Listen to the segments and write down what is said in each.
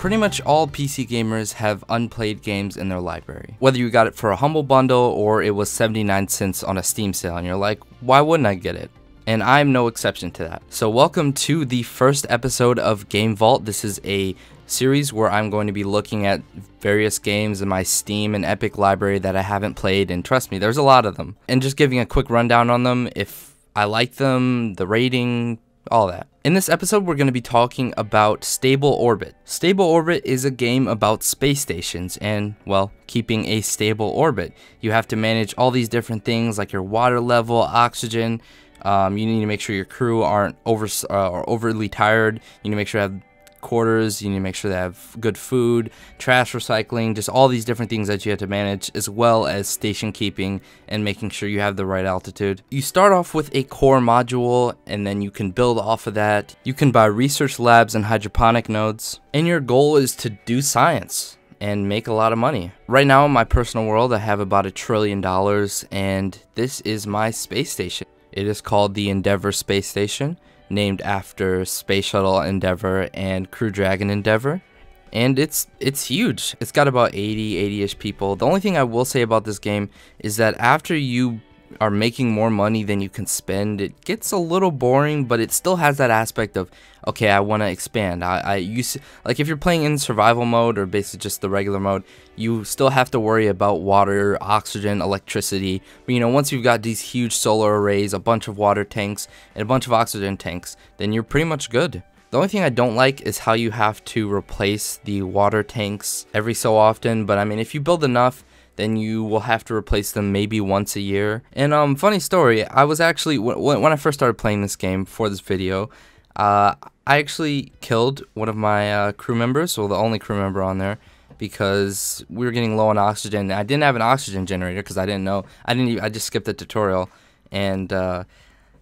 Pretty much all PC gamers have unplayed games in their library. Whether you got it for a humble bundle or it was 79 cents on a Steam sale and you're like, why wouldn't I get it? And I'm no exception to that. So welcome to the first episode of Game Vault. This is a series where I'm going to be looking at various games in my Steam and Epic library that I haven't played and trust me, there's a lot of them. And just giving a quick rundown on them if I like them, the rating, all that. In this episode, we're going to be talking about Stable Orbit. Stable Orbit is a game about space stations and, well, keeping a stable orbit. You have to manage all these different things like your water level, oxygen. Um, you need to make sure your crew aren't over uh, or overly tired. You need to make sure you have quarters, you need to make sure they have good food, trash recycling, just all these different things that you have to manage, as well as station keeping and making sure you have the right altitude. You start off with a core module, and then you can build off of that. You can buy research labs and hydroponic nodes, and your goal is to do science and make a lot of money. Right now in my personal world, I have about a trillion dollars, and this is my space station. It is called the Endeavour Space Station named after Space Shuttle Endeavour and Crew Dragon Endeavour. And it's it's huge. It's got about 80, 80-ish people. The only thing I will say about this game is that after you are making more money than you can spend, it gets a little boring, but it still has that aspect of, okay, I want to expand. I, I use like if you're playing in survival mode or basically just the regular mode, you still have to worry about water, oxygen, electricity. But you know, once you've got these huge solar arrays, a bunch of water tanks, and a bunch of oxygen tanks, then you're pretty much good. The only thing I don't like is how you have to replace the water tanks every so often, but I mean, if you build enough, then you will have to replace them maybe once a year. And um, funny story, I was actually when, when I first started playing this game for this video, uh, I actually killed one of my uh, crew members, or the only crew member on there, because we were getting low on oxygen. I didn't have an oxygen generator because I didn't know. I didn't. Even, I just skipped the tutorial, and uh,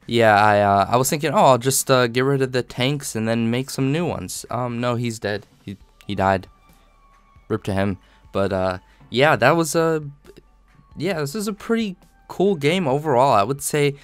yeah, I uh, I was thinking, oh, I'll just uh, get rid of the tanks and then make some new ones. Um, no, he's dead. He he died. Rip to him. But uh, yeah, that was a yeah, this is a pretty cool game overall. I would say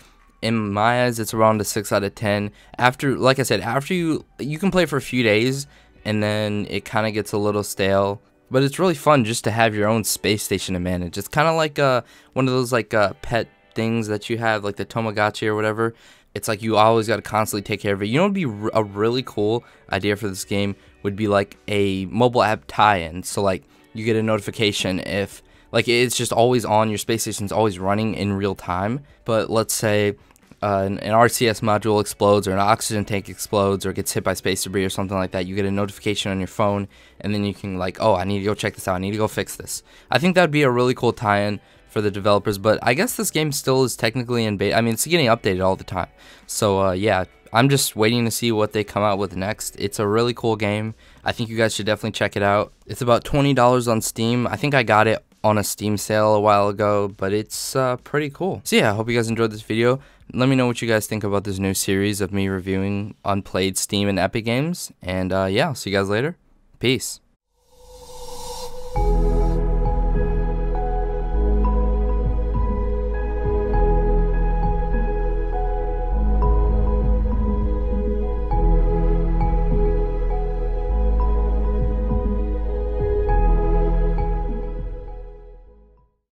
in my eyes it's around a 6 out of 10. After like I said, after you you can play for a few days and then it kind of gets a little stale. But it's really fun just to have your own space station to manage. It's kind of like uh, one of those like uh, pet things that you have, like the Tamagotchi or whatever. It's like you always got to constantly take care of it. You know, would be a really cool idea for this game would be like a mobile app tie-in. So like you get a notification if like it's just always on your space station's always running in real time but let's say uh, an, an, RCS module explodes or an oxygen tank explodes or gets hit by space debris or something like that, you get a notification on your phone and then you can like, oh, I need to go check this out. I need to go fix this. I think that'd be a really cool tie-in for the developers, but I guess this game still is technically in beta. I mean, it's getting updated all the time. So uh, yeah, I'm just waiting to see what they come out with next. It's a really cool game. I think you guys should definitely check it out. It's about $20 on Steam. I think I got it on a Steam sale a while ago, but it's uh, pretty cool. So yeah, I hope you guys enjoyed this video. Let me know what you guys think about this new series of me reviewing unplayed Steam and Epic games. And uh, yeah, I'll see you guys later. Peace.